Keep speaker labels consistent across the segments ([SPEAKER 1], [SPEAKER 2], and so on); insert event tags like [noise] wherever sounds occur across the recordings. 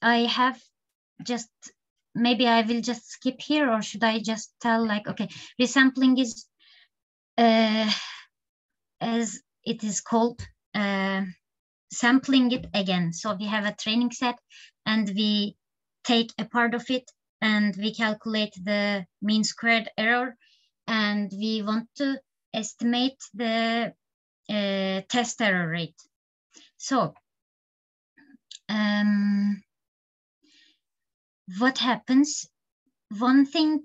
[SPEAKER 1] I have just maybe I will just skip here or should I just tell like, okay, resampling is, uh, as it is called, uh, sampling it again. So we have a training set and we take a part of it and we calculate the mean squared error and we want to estimate the uh, test error rate. So um, what happens? One thing,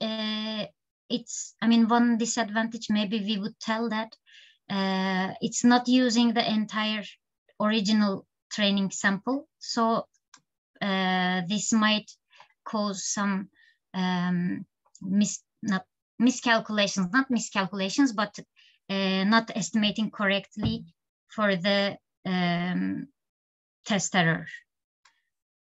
[SPEAKER 1] uh, it's, I mean, one disadvantage, maybe we would tell that uh, it's not using the entire original training sample. So uh, this might cause some um, mis not miscalculations, not miscalculations, but uh, not estimating correctly for the um, test error.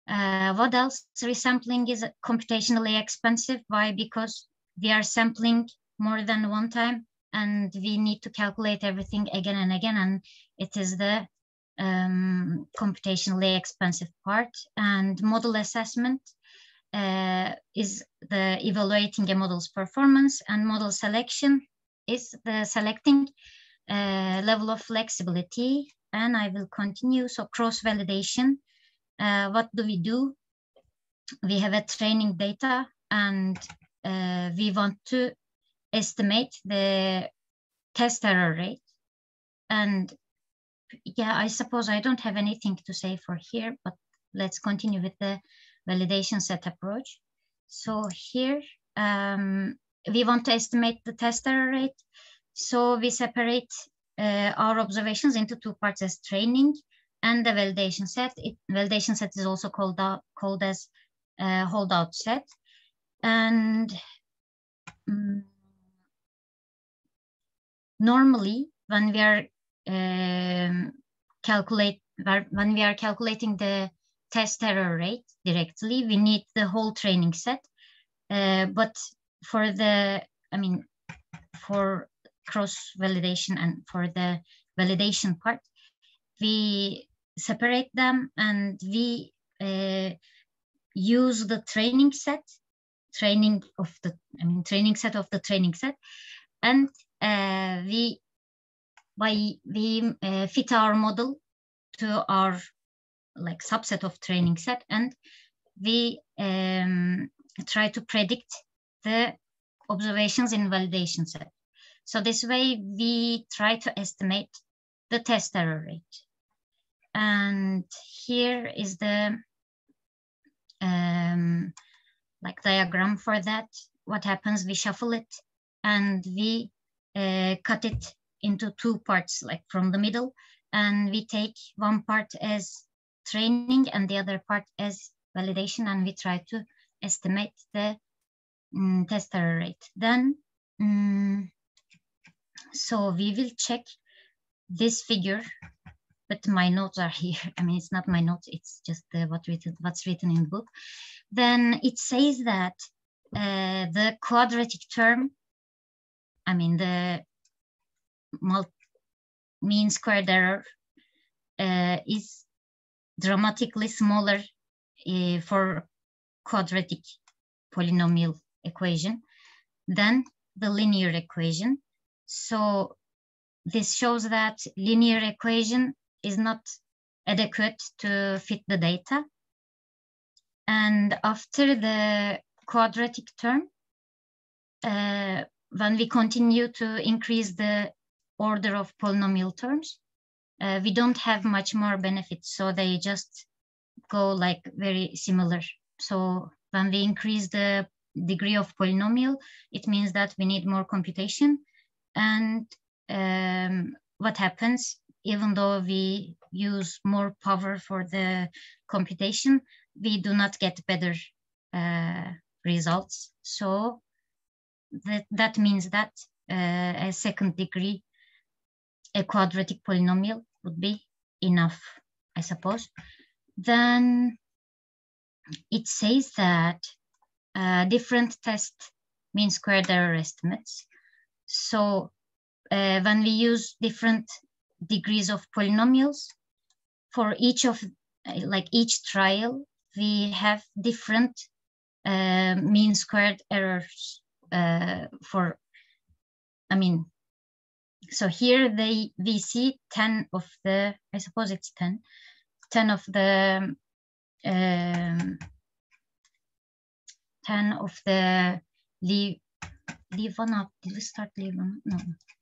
[SPEAKER 1] Uh, what else? Resampling is computationally expensive. Why? Because we are sampling more than one time and we need to calculate everything again and again. And it is the um, computationally expensive part. And model assessment uh, is the evaluating a model's performance and model selection is the selecting uh, level of flexibility. And I will continue. So cross-validation uh, what do we do? We have a training data and uh, we want to estimate the test error rate. And yeah, I suppose I don't have anything to say for here, but let's continue with the validation set approach. So here, um, we want to estimate the test error rate. So we separate uh, our observations into two parts as training and the validation set. It, validation set is also called, out, called as uh, holdout set. And um, normally when we are um, calculate when we are calculating the test error rate directly, we need the whole training set. Uh, but for the, I mean, for cross validation and for the validation part, we separate them and we uh, use the training set, training of the, I mean, training set of the training set. And uh, we, by, we uh, fit our model to our like subset of training set and we um, try to predict the observations in validation set. So this way we try to estimate the test error rate. And here is the um, like diagram for that. What happens, we shuffle it and we uh, cut it into two parts, like from the middle. And we take one part as training and the other part as validation. And we try to estimate the um, test error rate. Then, um, so we will check this figure but my notes are here. [laughs] I mean, it's not my notes, it's just uh, what written, what's written in the book. Then it says that uh, the quadratic term, I mean, the mean squared error uh, is dramatically smaller uh, for quadratic polynomial equation than the linear equation. So this shows that linear equation is not adequate to fit the data. And after the quadratic term, uh, when we continue to increase the order of polynomial terms, uh, we don't have much more benefits. So they just go like very similar. So when we increase the degree of polynomial, it means that we need more computation. And um, what happens even though we use more power for the computation, we do not get better uh, results. So that, that means that uh, a second degree, a quadratic polynomial would be enough, I suppose. Then it says that uh, different test mean squared error estimates. So uh, when we use different degrees of polynomials for each of like each trial we have different uh, mean squared errors uh, for, I mean, so here they we see 10 of the, I suppose it's 10, 10 of the, um, 10 of the leave, leave one up. Did we start leave one? No,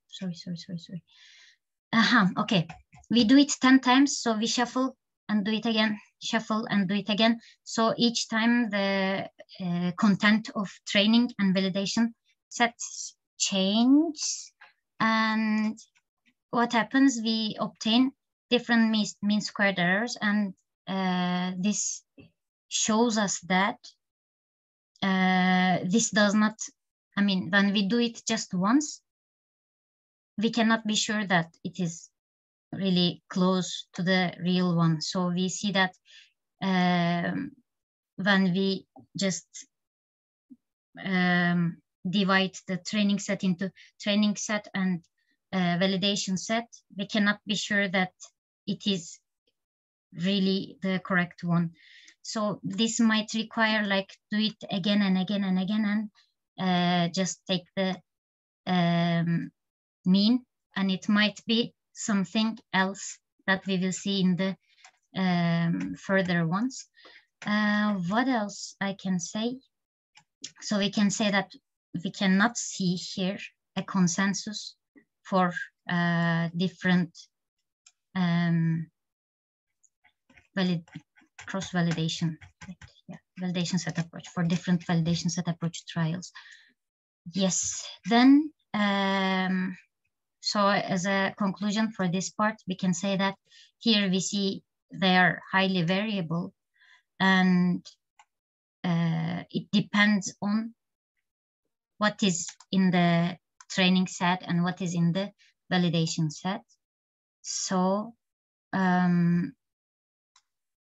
[SPEAKER 1] sorry, sorry, sorry, sorry. Uh-huh, okay. We do it 10 times, so we shuffle and do it again, shuffle and do it again. So each time the uh, content of training and validation sets change. And what happens, we obtain different mean, mean squared errors. And uh, this shows us that uh, this does not, I mean, when we do it just once, we cannot be sure that it is really close to the real one. So we see that um, when we just um, divide the training set into training set and uh, validation set, we cannot be sure that it is really the correct one. So this might require like do it again and again and again and uh, just take the um, mean and it might be something else that we will see in the um, further ones. Uh, what else I can say? So we can say that we cannot see here a consensus for uh, different um, valid cross-validation, yeah, validation set approach for different validation set approach trials. Yes, then um, so as a conclusion for this part, we can say that here we see they are highly variable and uh, it depends on what is in the training set and what is in the validation set. So, um,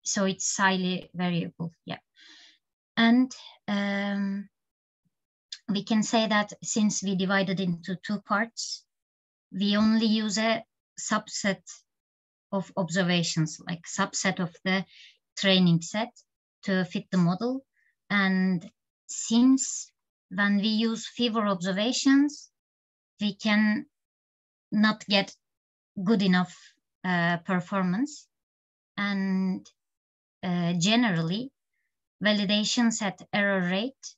[SPEAKER 1] so it's highly variable, yeah. And um, we can say that since we divided into two parts, we only use a subset of observations, like subset of the training set to fit the model. And since when we use fewer observations, we can not get good enough uh, performance. And uh, generally, validation set error rate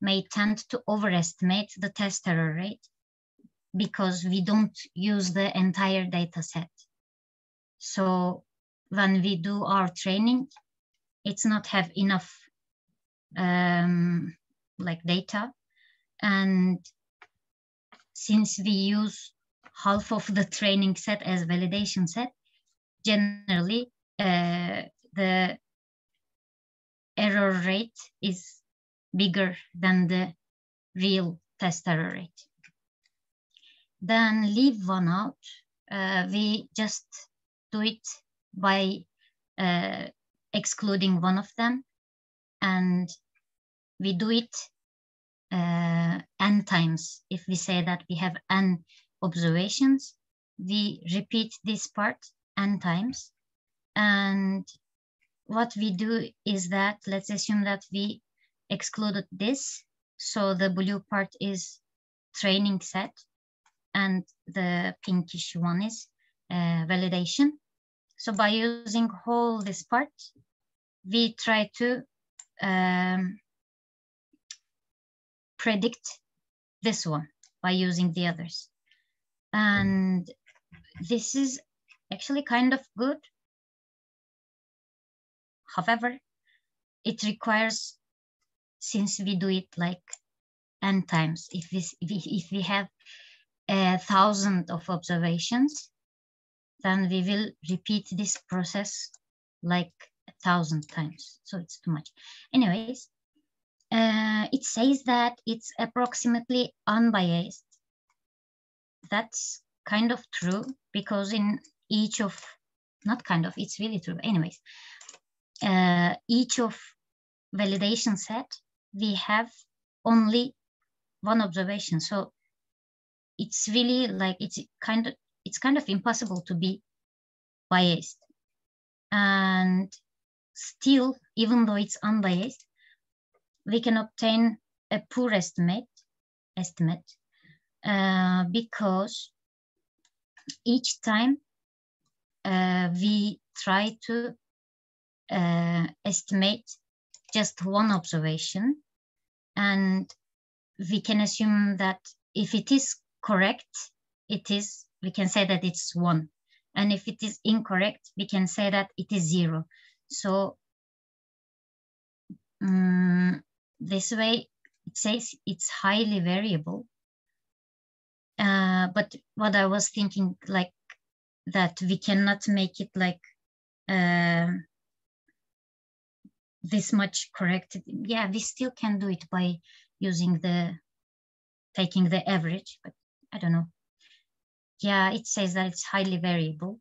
[SPEAKER 1] may tend to overestimate the test error rate because we don't use the entire data set. So when we do our training, it's not have enough um, like data. And since we use half of the training set as validation set, generally uh, the error rate is bigger than the real test error rate then leave one out. Uh, we just do it by uh, excluding one of them. And we do it uh, n times. If we say that we have n observations, we repeat this part n times. And what we do is that, let's assume that we excluded this. So the blue part is training set and the pinkish one is uh, validation. So by using whole this part, we try to um, predict this one by using the others. And this is actually kind of good. However, it requires, since we do it like n times, if we, if we have a thousand of observations, then we will repeat this process like a thousand times. So it's too much. Anyways, uh, it says that it's approximately unbiased. That's kind of true because in each of, not kind of, it's really true. Anyways, uh, each of validation set, we have only one observation. So it's really like it's kind of it's kind of impossible to be biased. And still, even though it's unbiased, we can obtain a poor estimate, estimate uh, because each time uh, we try to uh, estimate just one observation and we can assume that if it is correct, it is, we can say that it's one. And if it is incorrect, we can say that it is zero. So um, this way it says it's highly variable. Uh, but what I was thinking like that we cannot make it like uh, this much correct. Yeah, we still can do it by using the, taking the average, but I don't know. Yeah, it says that it's highly variable.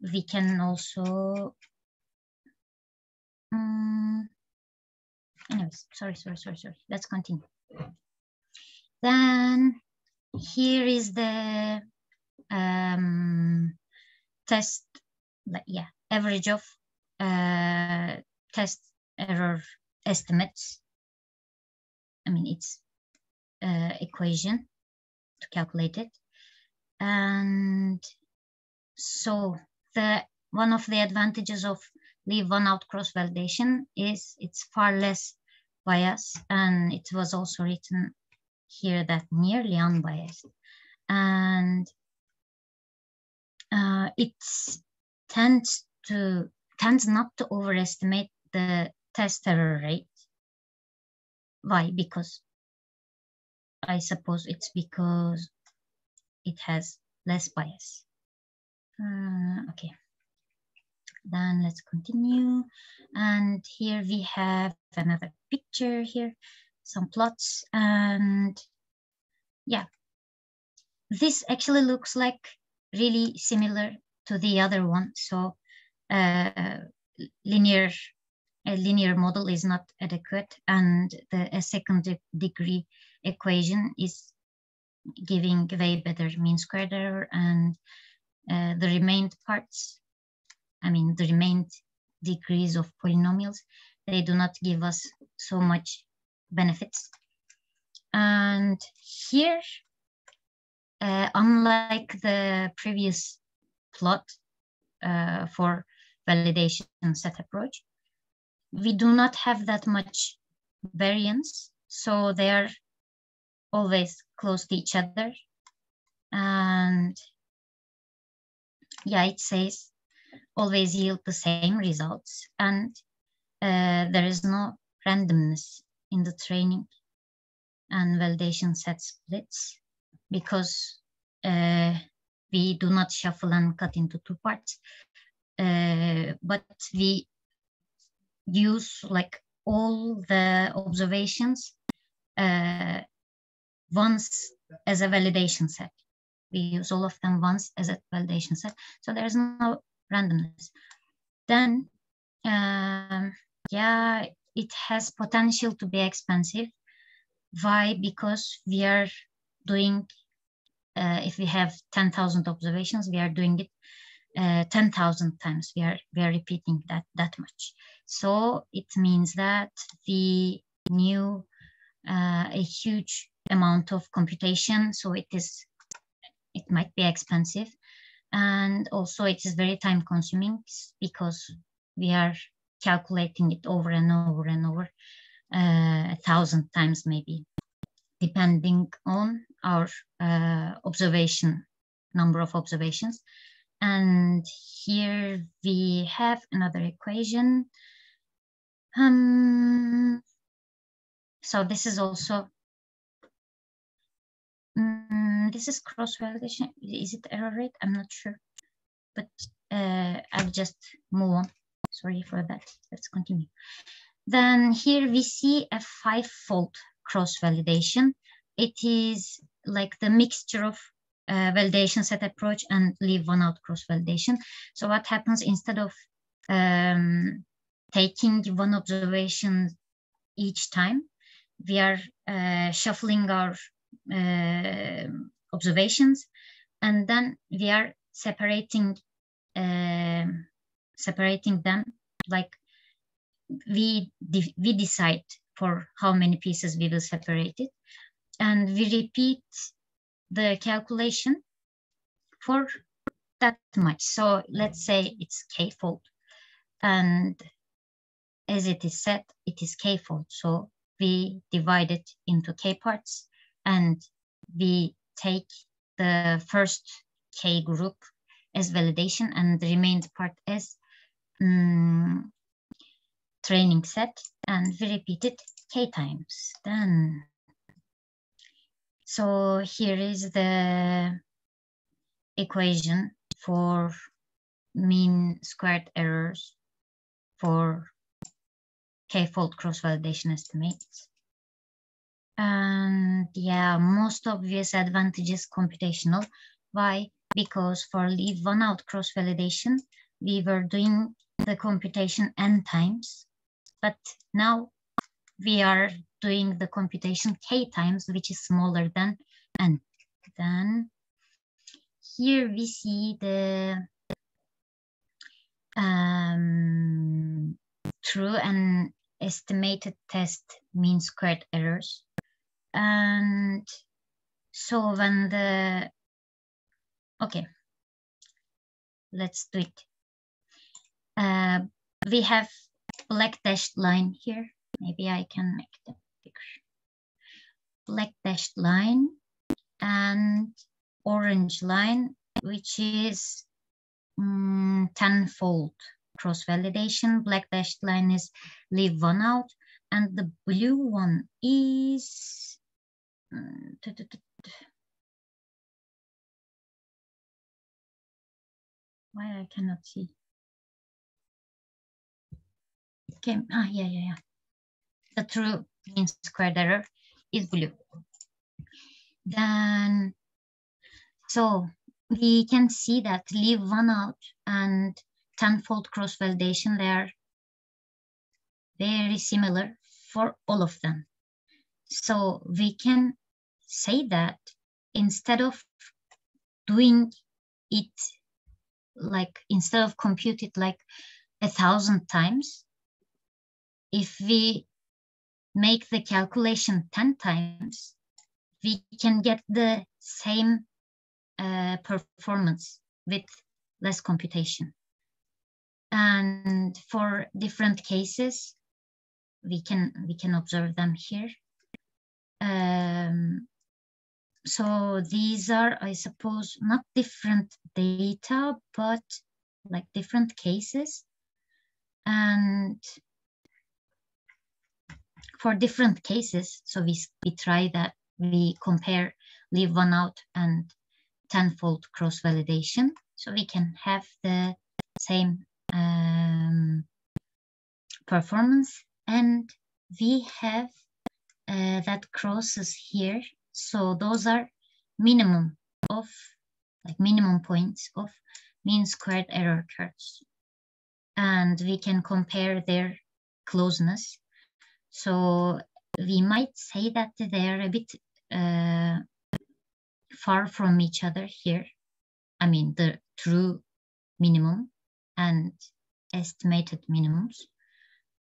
[SPEAKER 1] We can also, um, anyways, sorry, sorry, sorry, sorry. Let's continue. Then here is the um, test, yeah, average of uh, test error estimates. I mean, it's uh, equation to calculate it. And so the one of the advantages of leave one out cross validation is it's far less bias and it was also written here that nearly unbiased and uh, it tends to tends not to overestimate the test error rate. Why? Because I suppose it's because it has less bias. Uh, okay. Then let's continue. And here we have another picture here, some plots. And yeah, this actually looks like really similar to the other one. So uh, linear a linear model is not adequate and the a second de degree equation is giving way better mean squared error and uh, the remained parts, I mean the remained degrees of polynomials, they do not give us so much benefits. And here, uh, unlike the previous plot uh, for validation set approach, we do not have that much variance. So they are always close to each other. And yeah, it says always yield the same results. And uh, there is no randomness in the training and validation set splits because uh, we do not shuffle and cut into two parts, uh, but we use like all the observations uh, once as a validation set. We use all of them once as a validation set. So there's no randomness. Then, um, yeah, it has potential to be expensive. Why? Because we are doing, uh, if we have 10,000 observations, we are doing it uh, 10,000 times. We are, we are repeating that, that much. So it means that we knew uh, a huge amount of computation. So it is, it might be expensive. And also it is very time consuming because we are calculating it over and over and over uh, a thousand times maybe, depending on our uh, observation, number of observations. And here we have another equation. Um, so this is also, um, this is cross validation. Is it error rate? I'm not sure, but uh, I'll just move on. Sorry for that. Let's continue. Then here we see a five-fold cross validation. It is like the mixture of uh, validation set approach and leave one out cross validation. So what happens instead of um, taking one observation each time, we are uh, shuffling our uh, observations and then we are separating um, separating them. Like we de we decide for how many pieces we will separate it and we repeat the calculation for that much. So let's say it's k-fold and as it is said it is k-fold. So we divide it into k parts and we take the first k group as validation and the remaining part as um, training set and we repeat it k times then so here is the equation for mean squared errors for k-fold cross-validation estimates. And yeah, most obvious advantages computational. Why? Because for leave one out cross-validation, we were doing the computation n times, but now we are doing the computation k times, which is smaller than n. Then here we see the um, true and estimated test mean squared errors. And so when the, okay, let's do it. Uh, we have black dashed line here. Maybe I can make the picture Black dashed line and orange line, which is um, tenfold cross validation. Black dashed line is leave one out. And the blue one is, why I cannot see. Okay, ah, yeah, yeah, yeah. The true mean squared error is blue. Then, so we can see that leave one out and tenfold cross validation, they are very similar for all of them. So we can say that instead of doing it like, instead of compute it like a thousand times, if we make the calculation 10 times, we can get the same uh, performance with less computation. And for different cases, we can we can observe them here. Um, so these are, I suppose, not different data, but like different cases. And for different cases, so we, we try that, we compare leave one out and tenfold cross validation. So we can have the same um, performance and we have uh, that crosses here. So those are minimum of like minimum points of mean squared error curves. And we can compare their closeness. So we might say that they're a bit uh, far from each other here. I mean, the true minimum and estimated minimums.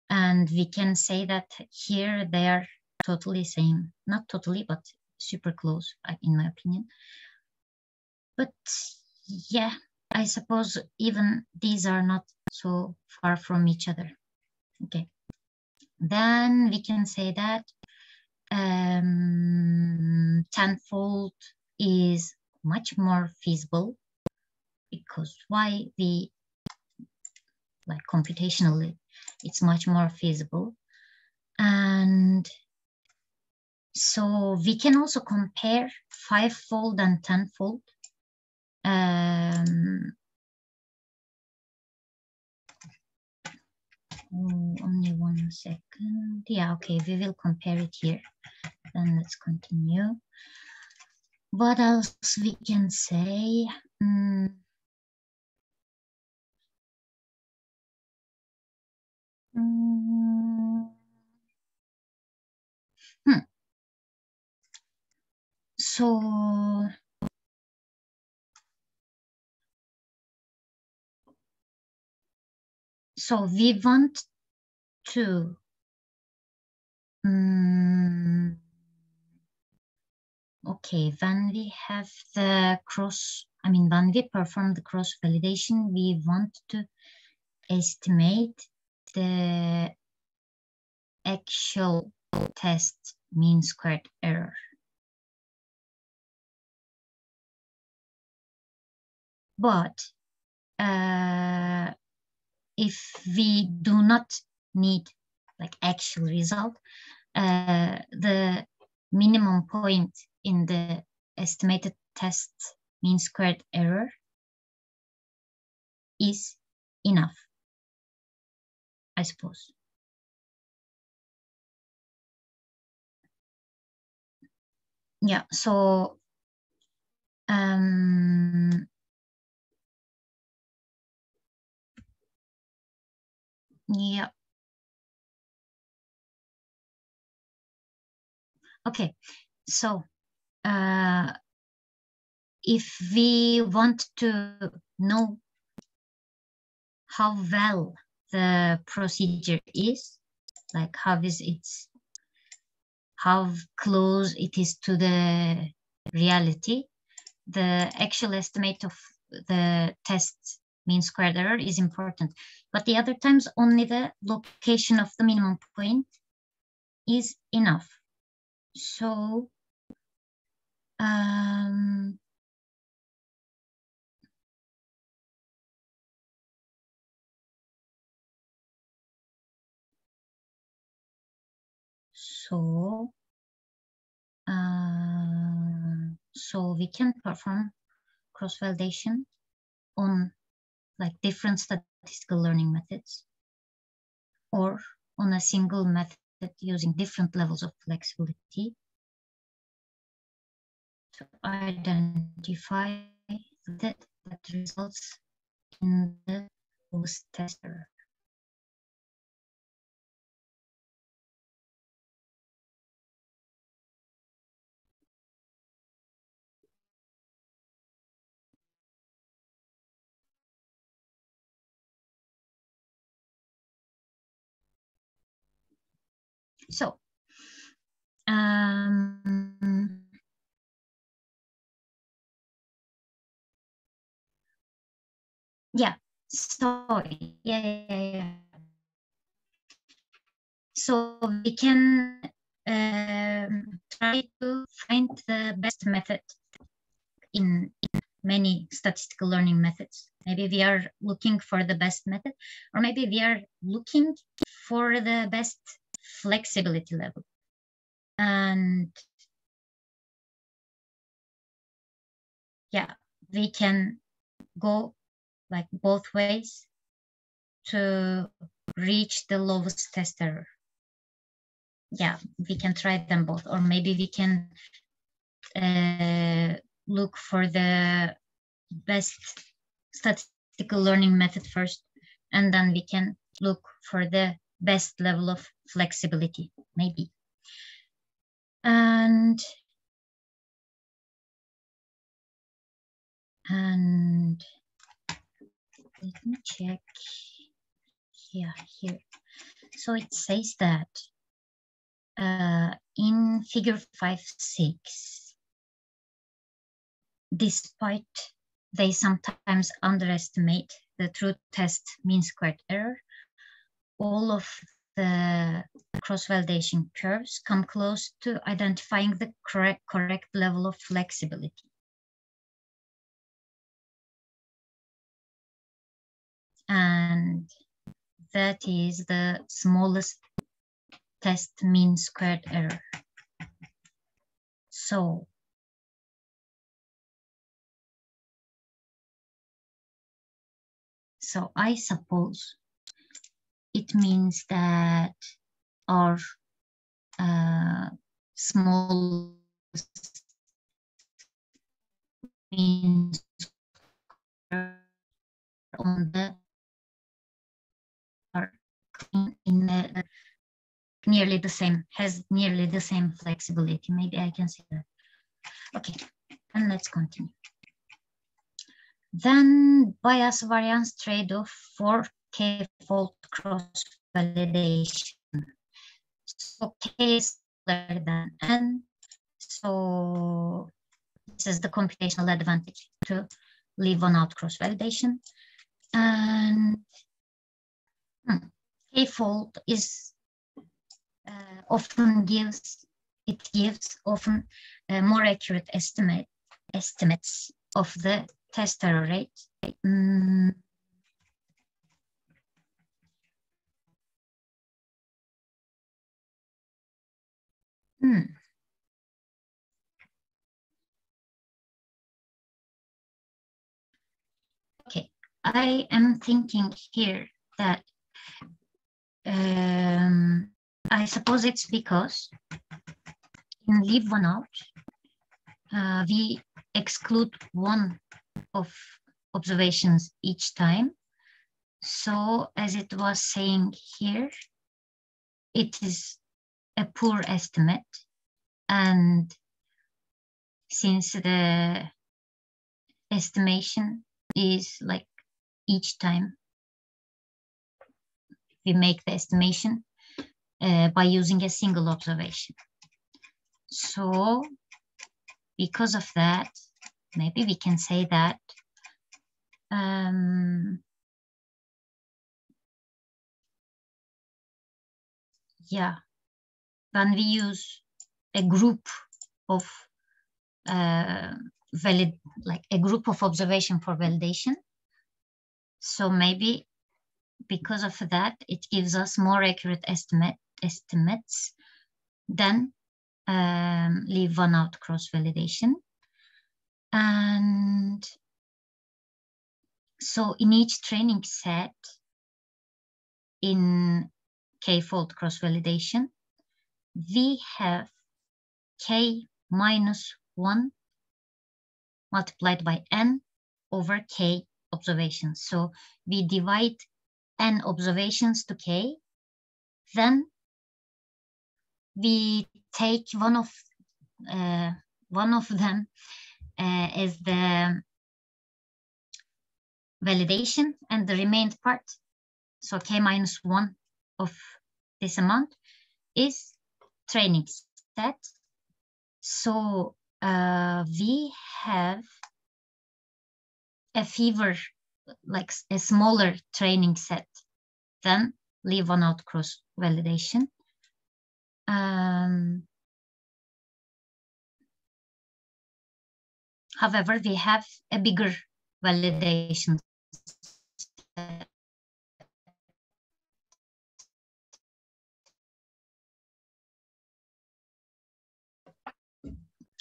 [SPEAKER 1] And we can say that here they are totally same, not totally, but super close, in my opinion. But yeah, I suppose even these are not so far from each other. Okay. Then we can say that um, tenfold is much more feasible because why we like computationally it's much more feasible and so we can also compare five-fold and tenfold. Um, oh, only one second. Yeah okay we will compare it here. Then let's continue. What else we can say? Mm. Hmm. So so we want to um, okay, when we have the cross, I mean, when we perform the cross validation, we want to estimate the actual test mean squared error. But uh, if we do not need like actual result, uh, the minimum point in the estimated test mean squared error is enough, I suppose. Yeah, so um, yeah. Okay, so uh, if we want to know how well the procedure is, like how is its, how close it is to the reality, the actual estimate of the test mean squared error is important. But the other times, only the location of the minimum point is enough. So um, so uh, so we can perform cross-validation on like different statistical learning methods or on a single method using different levels of flexibility to identify that that results in the host tester. So, um, yeah, so yeah, yeah, yeah. So we can um, try to find the best method in, in many statistical learning methods. Maybe we are looking for the best method, or maybe we are looking for the best flexibility level. And yeah, we can go like both ways to reach the lowest test error. Yeah, we can try them both, or maybe we can uh, look for the best statistical learning method first, and then we can look for the best level of flexibility, maybe. And and let me check here here. So it says that uh, in figure five six, despite they sometimes underestimate the true test mean squared error, all of the cross-validation curves come close to identifying the correct, correct level of flexibility. And that is the smallest test mean squared error. So So I suppose it means that our uh, small means on the are in the, nearly the same has nearly the same flexibility. Maybe i can say that. Okay and let's continue. Then bias variance trade-off for k-fold cross validation. So k is larger than n. So this is the computational advantage to leave one out cross validation. And hmm, k-fold is uh, often gives it gives often uh, more accurate estimate estimates of the test error rate. Mm. Hmm. Okay, I am thinking here that um, I suppose it's because in leave one out, uh, we exclude one of observations each time. So as it was saying here, it is a poor estimate. And since the estimation is like each time we make the estimation uh, by using a single observation. So because of that, maybe we can say that um, yeah, when we use a group of uh, valid, like a group of observation for validation. So maybe because of that, it gives us more accurate estimate estimates than um, leave one out cross validation. And so in each training set in k-fold cross validation, we have k minus 1 multiplied by n over k observations. So we divide n observations to k, then we take one of uh, one of them uh, as the validation and the remaining part, so k minus one of this amount is training set. So uh, we have a fever, like a smaller training set than leave one out cross validation. Um, however, we have a bigger validation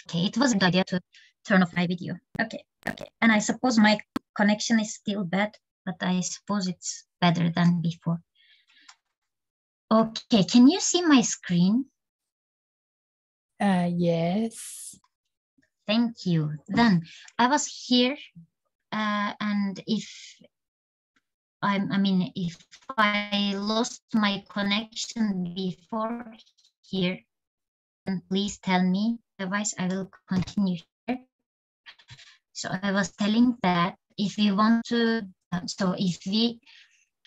[SPEAKER 1] Okay, it was a good idea to turn off my video. Okay, okay. And I suppose my connection is still bad, but I suppose it's better than before. Okay, can you see my screen?
[SPEAKER 2] Uh, yes.
[SPEAKER 1] Thank you. Then I was here, uh, and if I, I mean, if I lost my connection before here, then please tell me otherwise I will continue here. So I was telling that if we want to, so if we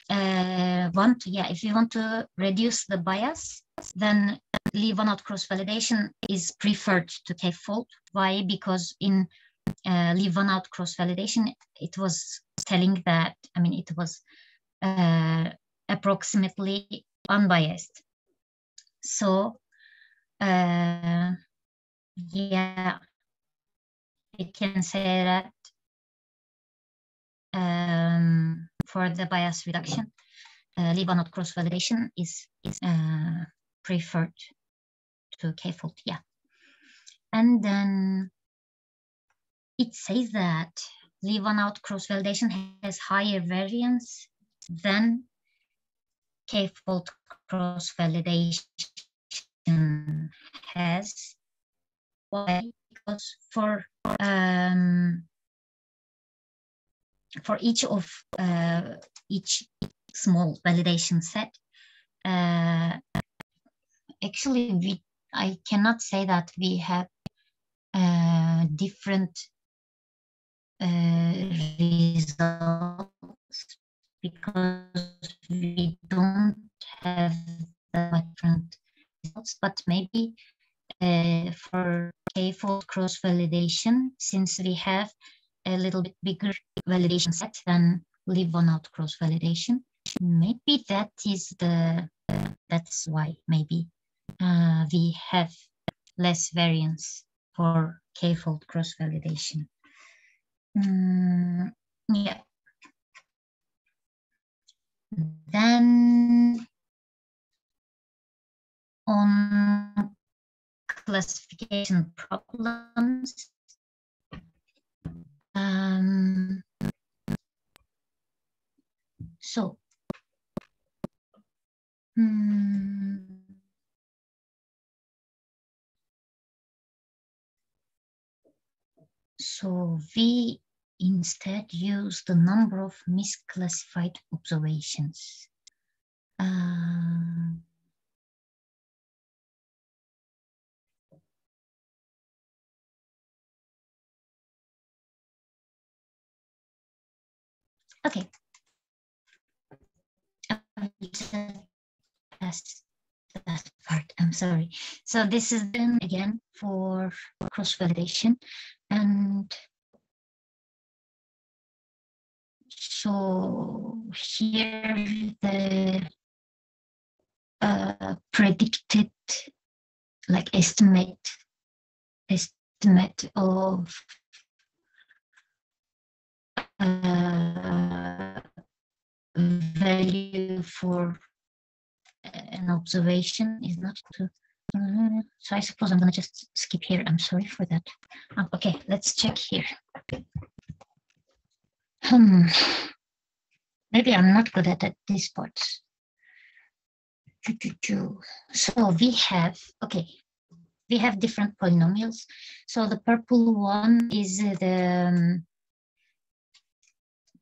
[SPEAKER 1] uh, want to, yeah, if we want to reduce the bias, then leave one out cross validation is preferred to k-fold. Why? Because in uh, leave one out cross validation, it was telling that, I mean, it was uh, approximately unbiased. So uh, yeah, we can say that um, for the bias reduction, uh, out cross validation is, is uh, preferred to k-fold, yeah. And then it says that leave out cross validation has higher variance than k-fold cross validation has why? Because for um, for each of uh, each small validation set, uh, actually we I cannot say that we have uh, different uh, results because we don't have the different results, but maybe uh, for k-fold cross-validation, since we have a little bit bigger validation set than leave one out cross-validation, maybe that is the, that's why maybe uh, we have less variance for k-fold cross-validation. Mm, yeah. Then on classification problems, um, so, hmm, so we instead use the number of misclassified observations. Uh, okay. That's that part. I'm sorry. So this is then again for cross validation and So here the uh, predicted like estimate estimate of uh, value for an observation is not to uh, so I suppose I'm gonna just skip here. I'm sorry for that. Oh, okay, let's check here. Hmm. Maybe I'm not good at, at these parts. So we have, okay, we have different polynomials. So the purple one is the um,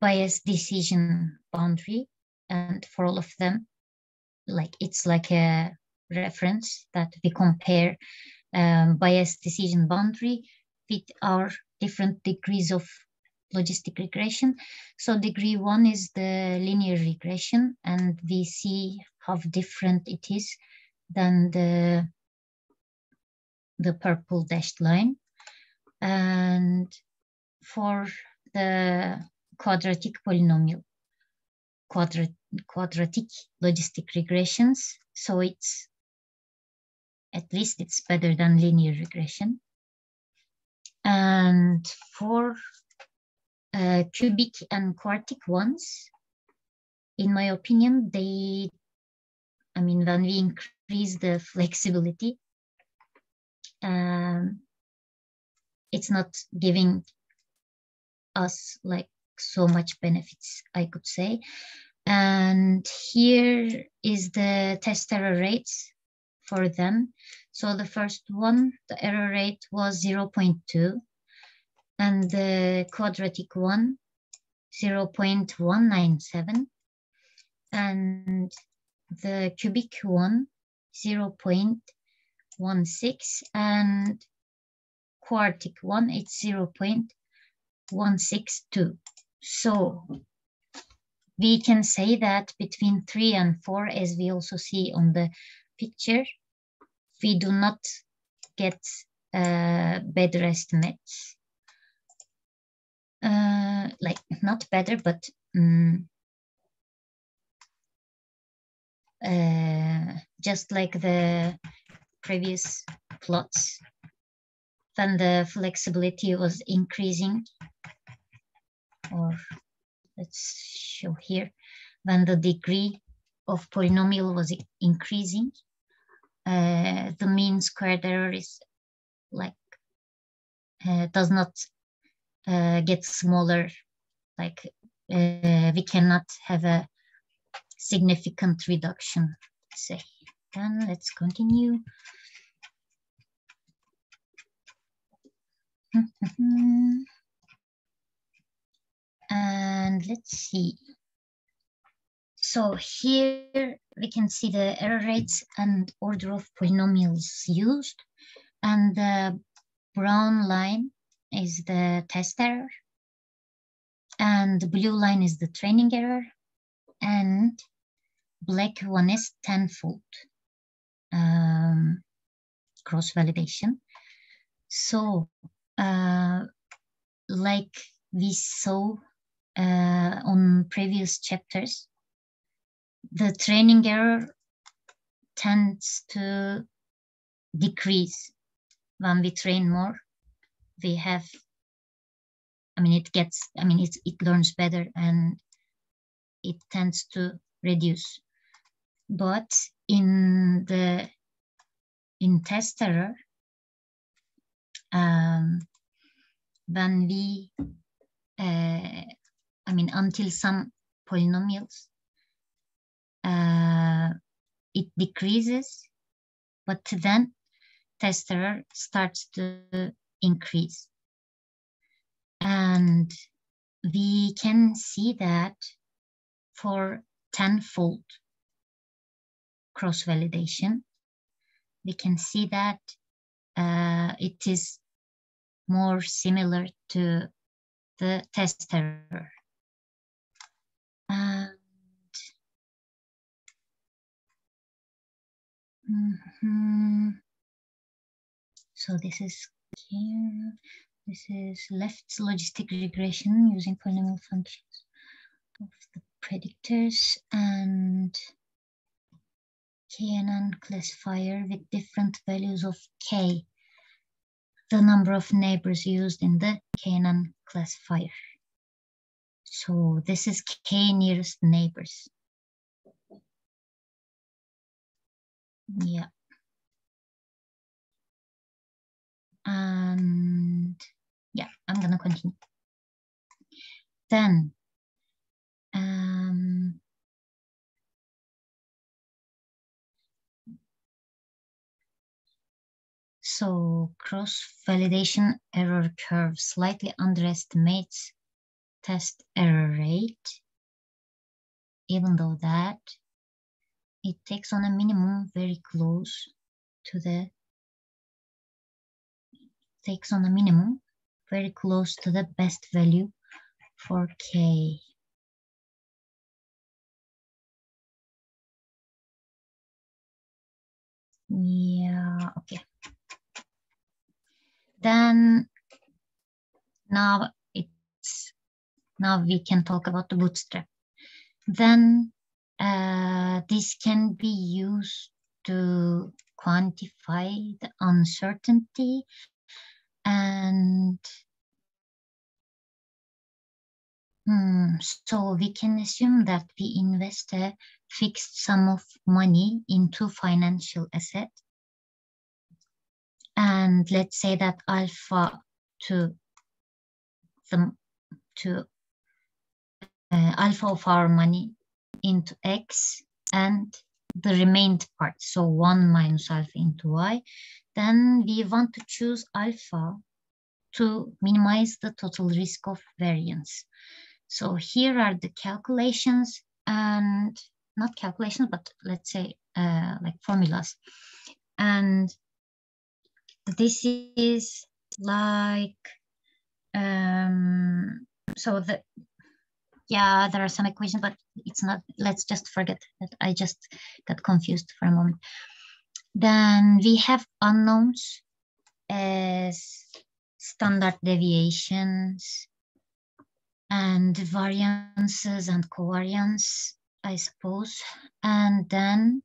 [SPEAKER 1] Bayes decision boundary. And for all of them, like it's like a reference that we compare um, Bayes decision boundary with our different degrees of logistic regression. So degree one is the linear regression, and we see how different it is than the, the purple dashed line. And for the quadratic polynomial, quadrat, quadratic logistic regressions, so it's at least it's better than linear regression. And for uh, cubic and quartic ones, in my opinion, they, I mean, when we increase the flexibility, um, it's not giving us like so much benefits, I could say. And here is the test error rates for them. So the first one, the error rate was 0.2 and the quadratic one, 0 0.197, and the cubic one, 0 0.16, and quartic one, it's 0 0.162. So we can say that between three and four, as we also see on the picture, we do not get uh, better estimates. Uh, like not better, but um, uh, just like the previous plots, then the flexibility was increasing, or let's show here, when the degree of polynomial was increasing, uh, the mean squared error is like uh, does not uh, get smaller, like uh, we cannot have a significant reduction, say. Then let's continue. [laughs] and let's see. So here we can see the error rates and order of polynomials used. And the brown line is the test error. And the blue line is the training error. and black one is tenfold um, cross validation. So, uh, like we saw uh, on previous chapters, the training error tends to decrease when we train more. We have, I mean, it gets, I mean, it, it learns better and it tends to reduce. But in the in test error, um, when we, uh, I mean, until some polynomials, uh, it decreases, but then test error starts to increase. And we can see that for tenfold cross-validation, we can see that uh, it is more similar to the test error. And mm -hmm. so this is here. This is left logistic regression using polynomial functions of the predictors and KNN classifier with different values of K, the number of neighbors used in the KNN classifier. So this is K nearest neighbors. Yeah. And yeah, I'm gonna continue. Then um, So cross-validation error curve slightly underestimates test error rate, even though that it takes on a minimum very close to the takes on a minimum very close to the best value for K. Yeah, okay. Then now it's now we can talk about the bootstrap. Then uh, this can be used to quantify the uncertainty and hmm, so we can assume that we invest a fixed sum of money into financial asset. And let's say that alpha to the to uh, alpha of our money into x and the remained part. So 1 minus alpha into y. Then we want to choose alpha to minimize the total risk of variance. So here are the calculations and not calculations but let's say uh, like formulas. And this is like um so the yeah there are some equations but it's not let's just forget that i just got confused for a moment. Then we have unknowns as standard deviations and variances and covariance i suppose. And then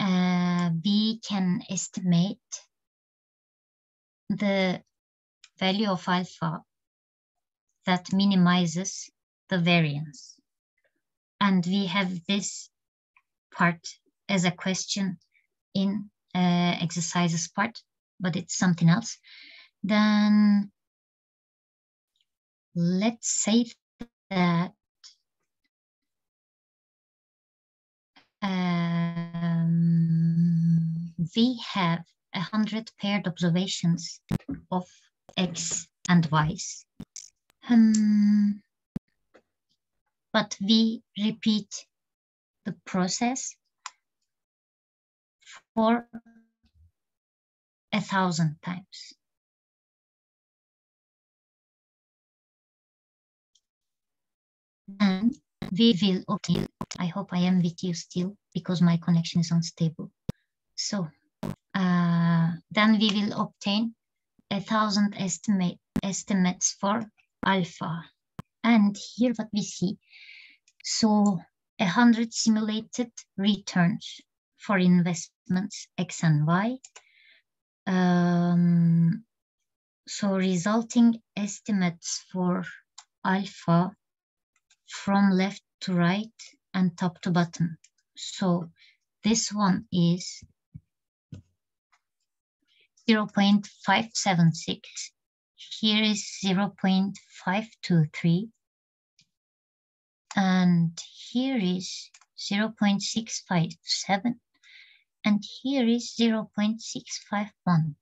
[SPEAKER 1] uh, we can estimate the value of alpha that minimizes the variance. And we have this part as a question in uh, exercises part, but it's something else. Then let's say that um, we have a hundred paired observations of x and y's. Um, but we repeat the process for a thousand times. And we will obtain, I hope I am with you still because my connection is unstable. So uh, then we will obtain a thousand estimate estimates for alpha. And here what we see, so a hundred simulated returns for investments X and Y. Um, so resulting estimates for alpha from left to right and top to bottom. So this one is 0.576. Here is 0.523. And here is 0.657. And here is 0.651.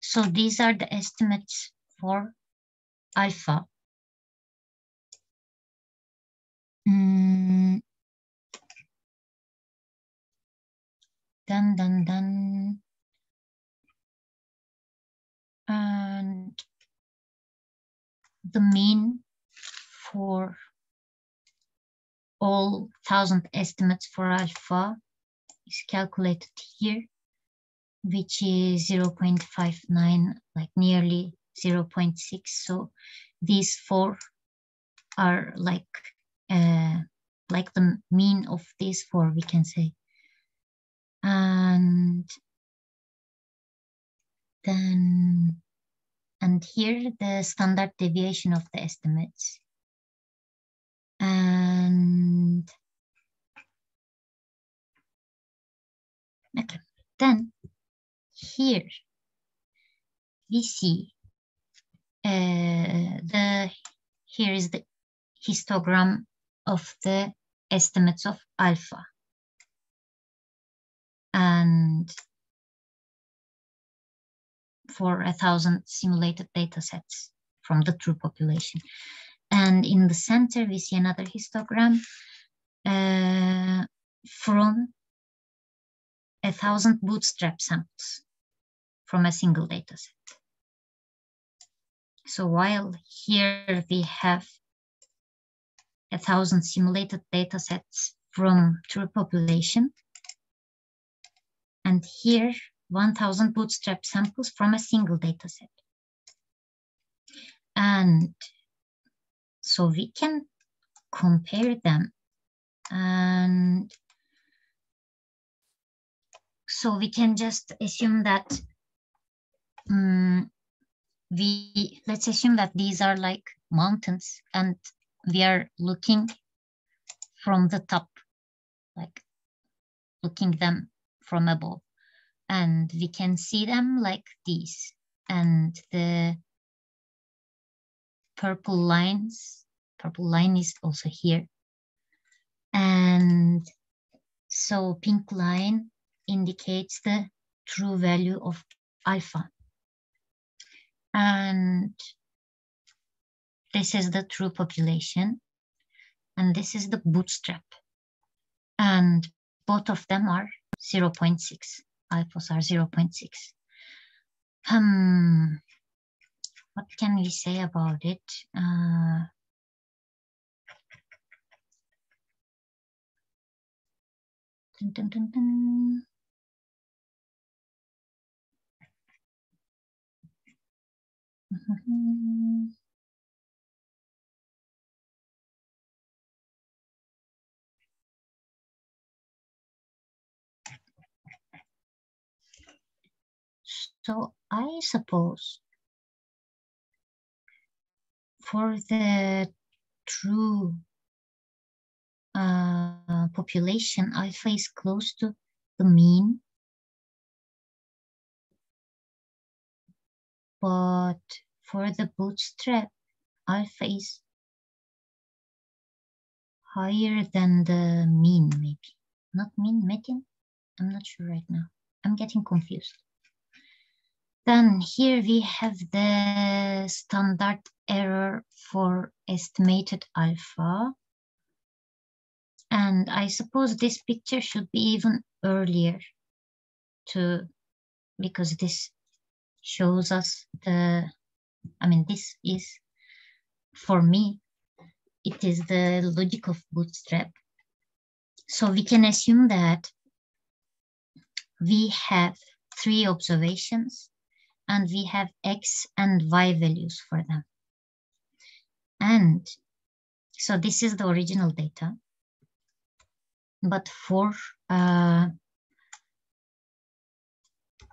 [SPEAKER 1] So these are the estimates for alpha. Mm. Dun, dun, dun. And the mean for all thousand estimates for alpha is calculated here, which is 0.59, like nearly 0.6. So these four are like uh, like the mean of these four, we can say. And then, and here the standard deviation of the estimates. And okay, then here we see uh, the here is the histogram of the estimates of alpha. And for a thousand simulated data sets from the true population. And in the center, we see another histogram uh, from a thousand bootstrap samples from a single data set. So while here we have a thousand simulated data sets from true population, and here 1000 bootstrap samples from a single data set. And so we can compare them and so we can just assume that um, we let's assume that these are like mountains and we are looking from the top like looking them from above and we can see them like these. And the purple lines purple line is also here. And so pink line indicates the true value of alpha. And this is the true population. And this is the bootstrap. And both of them are 0.6 alphas are 0.6. Um, what can we say about it? Uh, dun, dun, dun, So I suppose for the true uh, population, alpha is close to the mean. But for the bootstrap, alpha is higher than the mean, maybe. Not mean, median? I'm not sure right now. I'm getting confused. Then here we have the standard error for estimated alpha. And I suppose this picture should be even earlier to, because this shows us the, I mean, this is, for me, it is the logic of Bootstrap. So we can assume that we have three observations and we have X and Y values for them. And so this is the original data. But for uh,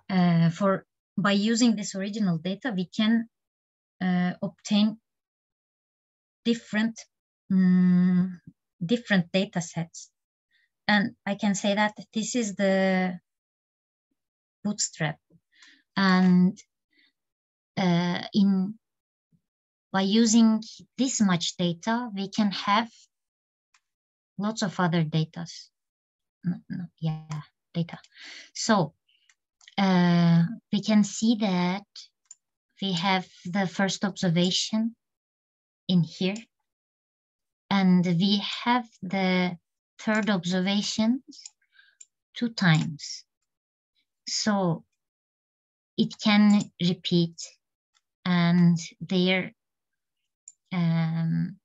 [SPEAKER 1] uh, for by using this original data, we can uh, obtain different um, different data sets. And I can say that this is the bootstrap. And uh, in by using this much data, we can have lots of other data. No, no, yeah, data. So uh, we can see that we have the first observation in here. And we have the third observation two times. So it can repeat and their um,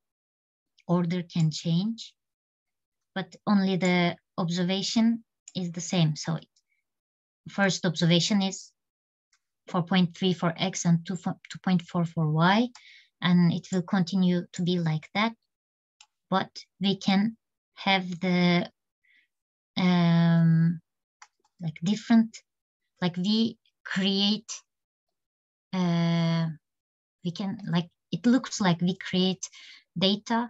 [SPEAKER 1] order can change, but only the observation is the same. So first observation is 4.3 for X and 2.4 for Y, and it will continue to be like that. But we can have the um, like different, like we create, uh, we can like, it looks like we create data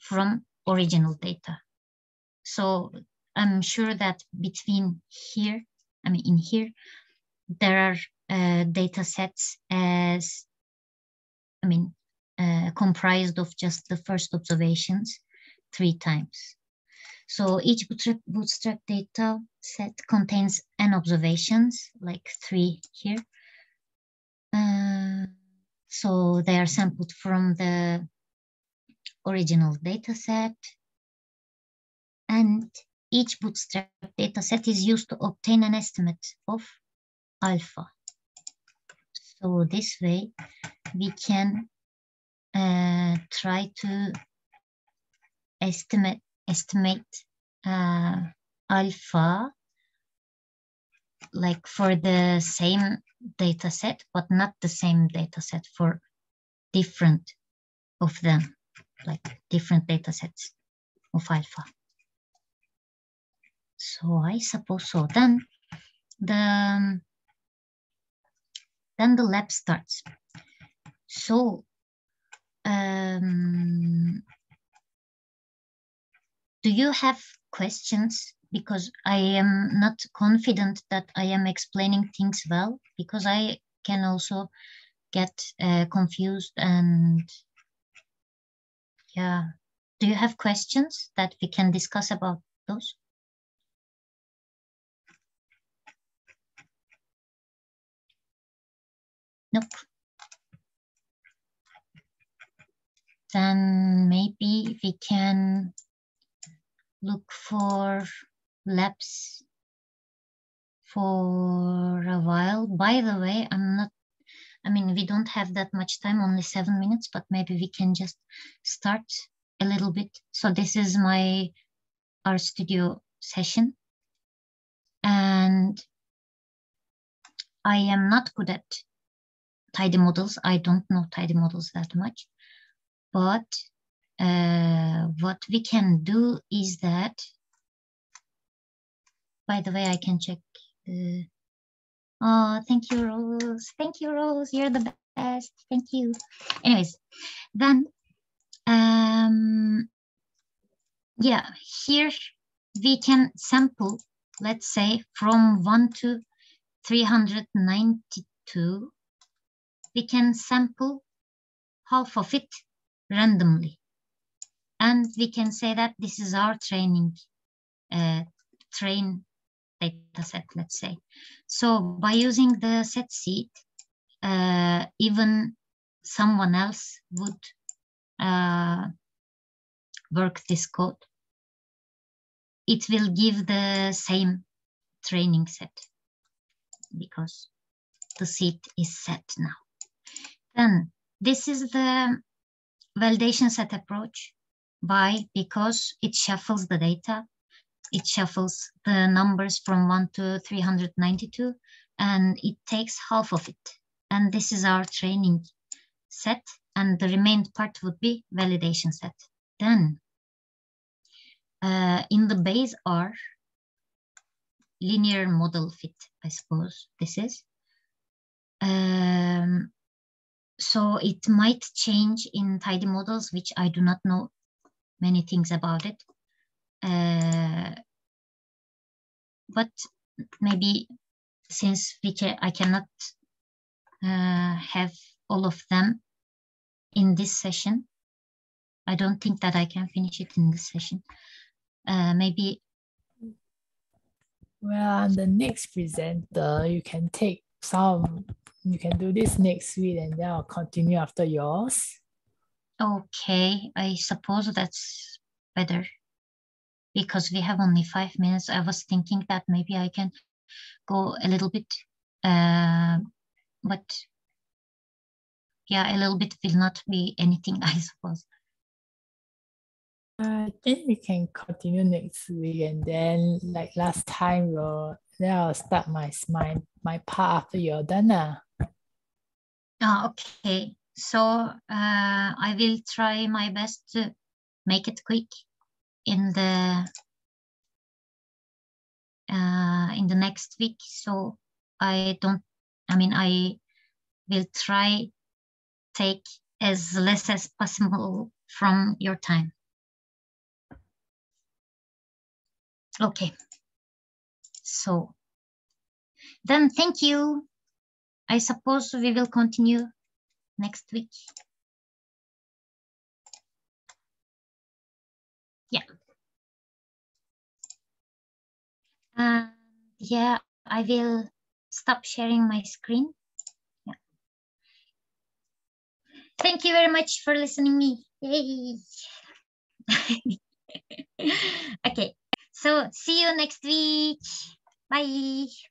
[SPEAKER 1] from original data. So I'm sure that between here, I mean in here, there are uh, data sets as, I mean, uh, comprised of just the first observations three times. So each bootstrap, data set contains n observations, like three here. Uh, so they are sampled from the original data set. And each bootstrap data set is used to obtain an estimate of alpha. So this way we can uh, try to estimate estimate uh, alpha like for the same data set, but not the same data set for different of them, like different data sets of alpha. So I suppose so. Then the then the lab starts. So um, do you have questions? Because I am not confident that I am explaining things well, because I can also get uh, confused and yeah. Do you have questions that we can discuss about those? Nope. Then maybe we can look for labs for a while. By the way, I'm not, I mean, we don't have that much time, only seven minutes, but maybe we can just start a little bit. So this is my RStudio session. And I am not good at tidy models. I don't know tidy models that much, but uh, what we can do is that, by the way, I can check oh, thank you, Rose. Thank you, Rose. You're the best. Thank you. Anyways, then, um, yeah, here we can sample, let's say from 1 to 392 we can sample half of it randomly. And we can say that this is our training, uh, train data set, let's say. So by using the set seed, uh, even someone else would uh, work this code. It will give the same training set because the seed is set now. Then this is the validation set approach. Why? Because it shuffles the data. It shuffles the numbers from 1 to 392 and it takes half of it. And this is our training set and the remaining part would be validation set. Then uh, in the base R, linear model fit, I suppose this is. Um, so it might change in tidy models, which I do not know many things about it. Uh, but maybe since we can, I cannot uh, have all of them in this session, I don't think that I can finish it in this session. Uh, maybe.
[SPEAKER 2] Well, the next presenter, you can take some, you can do this next week and then I'll continue after yours.
[SPEAKER 1] Okay, I suppose that's better because we have only five minutes. I was thinking that maybe I can go a little bit, uh, but yeah, a little bit will not be anything, [laughs] I suppose.
[SPEAKER 2] I think we can continue next week and then like last time we'll then I'll start my my my part after you're done. Uh.
[SPEAKER 1] Oh, okay. So uh, I will try my best to make it quick in the uh, in the next week. So I don't. I mean, I will try take as less as possible from your time. Okay. So then thank you. I suppose we will continue next week. Yeah. Uh, yeah, I will stop sharing my screen. Yeah. Thank you very much for listening me. Yay. [laughs] okay. So see you next week. Bye.